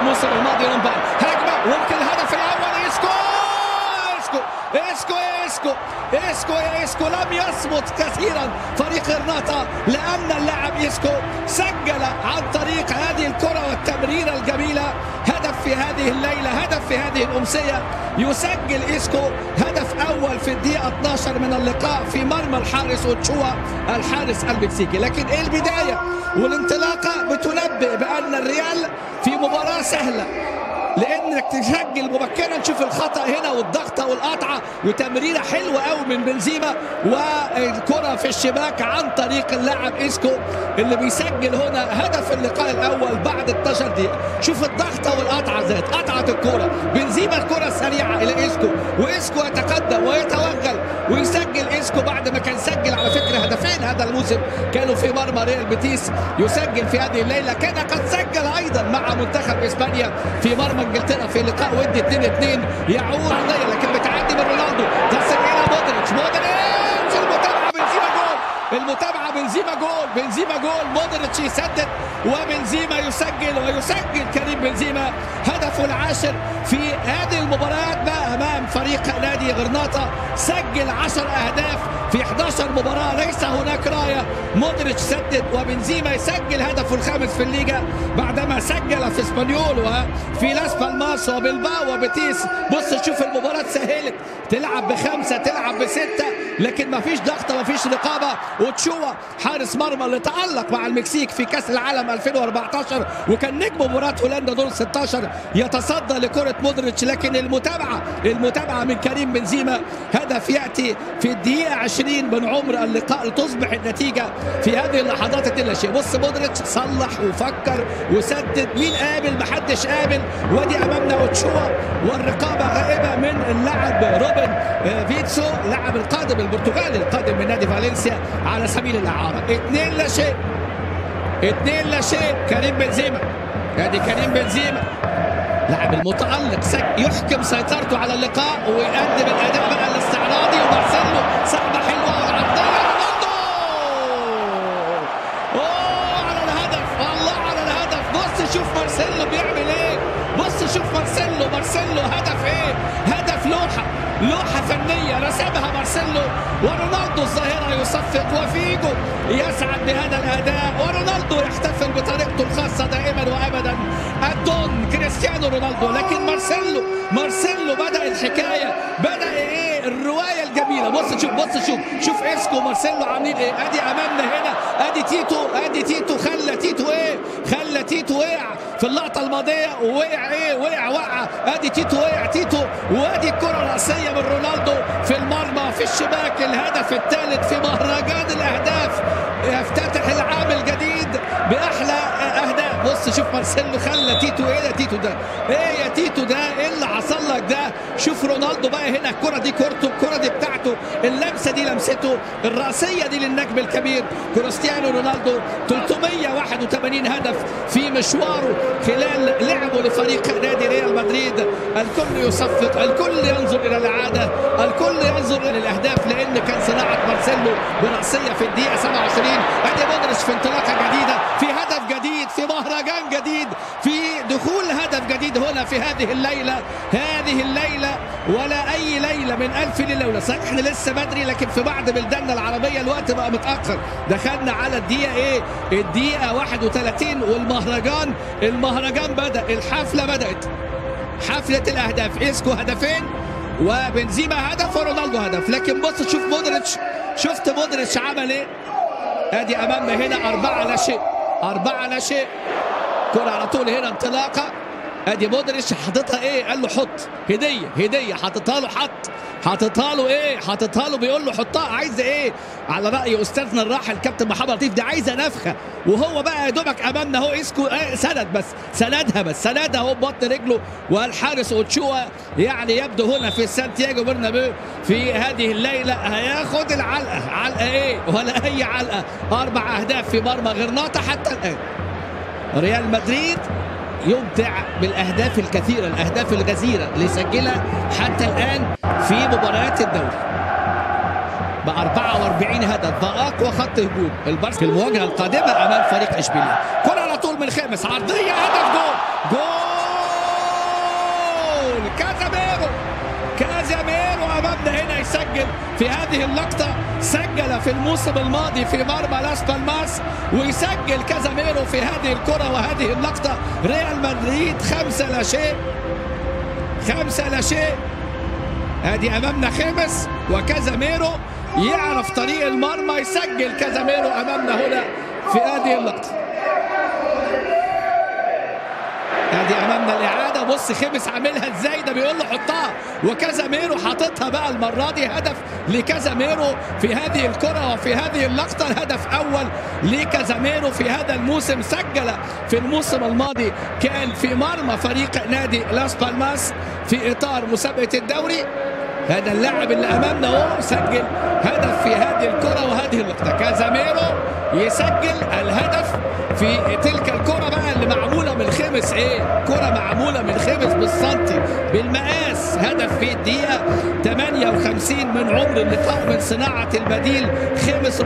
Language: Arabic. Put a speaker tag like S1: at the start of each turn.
S1: الموسم الماضي لومبارد هجمة وممكن الهدف الأول. اسكو اسكو اسكو اسكو اسكو يا اسكو لم يصمت كثيرا فريق غرناطة لأن اللاعب اسكو سجل عن طريق هذه الكرة والتمريرة الجميلة. في هذه الليلة هدف في هذه الأمسية. يسجل اسكو هدف أول في الدقيقة 12 من اللقاء في مرمى الحارس أوتشوا الحارس المكسيكي لكن إيه البداية؟ والانطلاقة بتنبئ بأن الريال في مباراة سهلة. لانك تسجل مبكرا. تشوف الخطأ هنا والضغطة والقطعة وتمريرة حلوة قوي من بنزيما والكرة في الشباك عن طريق اللاعب اسكو اللي بيسجل هنا هدف اللقاء الأول بعد 12 دقيقة. شوف الضغطة والقطعة ذات قطعة الكرة. بنزيما الكرة سريعه إلى اسكو واسكو يتقدم ويتوغل الموسم. كانوا في مرمى ريال بيتيس يسجل في هذه الليلة. كان قد سجل أيضا مع منتخب إسبانيا في مرمى إنجلترا في لقاء ودي 2 2 يعود لكن بتعدي من رونالدو. المتابعة بنزيما جول بنزيما جول مودريتش يسدد وبنزيما يسجل ويسجل كريم بنزيما هدفه العاشر في هذه المباريات بقى أمام فريق نادي غرناطة سجل 10 أهداف في 11 مباراة. ليس هناك راية. مودريتش سدد وبنزيما يسجل هدفه الخامس في الليجا بعدما سجل في إسبانيول وفي لاس بالماس وبلباو وبيتيس. بص شوف المباراة سهلت. تلعب بخمسة تلعب بستة لكن ما فيش ضغطه ما فيش رقابة. أوتشوا حارس مرمى اللي تألق مع المكسيك في كأس العالم 2014 وكان نجم مباراة هولندا دور 16 يتصدى لكرة مودريتش لكن المتابعة المتابعة من كريم بنزيما هدف يأتي في الدقيقة 20 من عمر اللقاء تصبح النتيجة في هذه اللحظات اتنين لا شيء. بص مودريتش صلح وفكر وسدد. مين قابل محدش قابل وادي أمامنا اوتشوا والرقابة غائبة من اللاعب روبن فيزو لاعب القادم البرتغالي القادم من نادي فالنسيا. على سبيل الإعارة. اثنين لا شيء. اثنين لا شيء. كريم بنزيما. ادي كريم بنزيما. لاعب المتألق. يحكم سيطرته على اللقاء ويقدم الأداء بقى الاستعراضي. ومارسيلو صعبة حلوة والعرضيه رونالدو. أوه على الهدف. الله على الهدف. بص شوف مارسيلو بيعمل إيه؟ بص شوف مارسيلو. مارسيلو هدف إيه؟ هدف لوحة لوحة فنية رسمها مارسيلو. ورونالدو الظاهرة يصفق وفيجو يسعد بهذا الأداء. ورونالدو يحتفل بطريقته الخاصة دائما وابدا. الدون كريستيانو رونالدو. لكن مارسيلو مارسيلو بدأ الحكاية بدأ الرواية الجميلة. بص شوف بص شوف شوف اسكو مارسيلو عاملين إيه؟ أدي أمامنا هنا. أدي تيتو أدي تيتو. خلى تيتو إيه؟ خلى تيتو وقع في اللقطة الماضية. ووقع إيه؟ وقع وقع. أدي تيتو وقع تيتو. وأدي الكرة الرأسية من رونالدو في المرمى في الشباك. الهدف الثالث في مهرجان الأهداف. يفتتح العام الجديد بأحلى أهداف. بص شوف مارسيلو خلى تيتو. إيه ده تيتو ده؟ إيه يا تيتو ده إيه اللي حصل لك ده رونالدو بقى هنا. الكرة دي كورته الكرة دي بتاعته. اللمسة دي لمسته. الرأسية دي للنجم الكبير كريستيانو رونالدو. 381 هدف. في مشواره خلال لعبه لفريق نادي ريال مدريد. الكل يصفق الكل ينظر إلى العادة الكل ينظر إلى الأهداف لأن كان صناعة مارسيلو برأسية في الدقيقة 27 أدي مودريتش في انطلاقة جديدة في هدف جديد في مهرجان جديد في دخول هدف جديد هنا في هذه الليلة. هذه الليلة ولا أي ليلة من ألف ليلة. ولا صحيح إحنا لسه بدري لكن في بعض بلداننا العربية الوقت بقى متأخر. دخلنا على الدقيقة إيه؟ الدقيقة 31 والمهرجان المهرجان بدأ الحفلة بدأت. حفلة الأهداف اسكو هدفين وبنزيما هدف ورونالدو هدف. لكن بص شوف مودريتش شفت مودريتش عمل إيه؟ أدي أمامنا هنا أربعة لا شيء أربعة لا شيء كرة على طول هنا انطلاقة. ادي مودريتش حاططها إيه؟ قال له حط. هدية هدية. حاططها له حط. حاططها له إيه؟ حاططها له بيقول له حطها. عايزة إيه؟ على رأي أستاذنا الراحل كابتن محمد لطيف دي عايزة نفخة. وهو بقى يا دوبك أمامنا اهو اسكو إيه سندها بس. سندها بس. سندها اهو ببطن رجله. والحارس اوتشوا يعني يبدو هنا في سانتياغو برنابيو في هذه الليلة. هياخد العلقة. علقة إيه؟ ولا أي علقة. أربع أهداف في مرمى غرناطه حتى الآن. ريال مدريد يبدع بالأهداف الكثيرة الأهداف الغزيرة اللي سجلها حتى الآن في مباريات الدوري. ب 44 هدف باقوى خط هجوم. البارس في المواجهه القادمه أمام فريق إشبيلية. كرة على طول من خامس عرضية هدف جول. يسجل في هذه اللقطة. سجل في الموسم الماضي في مرمى لاس بالماس ويسجل كازاميرو في هذه الكرة وهذه اللقطة. ريال مدريد خمسة لا شيء خمسة لا شيء. ادي أمامنا خمس وكازاميرو يعرف طريق المرمى يسجل كازاميرو أمامنا هنا في هذه اللقطة. ادي أمامنا الإعادة. بص خمس عاملها إزاي؟ ده بيقول له حطها. وكازاميرو حاططها بقى المرة دي. هدف لكازاميرو في هذه الكرة وفي هذه اللقطة. الهدف أول لكازاميرو في هذا الموسم. سجل في الموسم الماضي كان في مرمى فريق نادي لاس بالماس في إطار مسابقة الدوري. هذا اللاعب اللي أمامنا اهو سجل هدف في هذه الكرة وهذه اللقطه كازاميرو يسجل الهدف في تلك الكرة بقى اللي معمولة من خمس إيه؟ كرة معمولة من خمس بالسنتي بالمقاس. هدف في الدقيقة 58 من عمر اللقاء من صناعة البديل خمس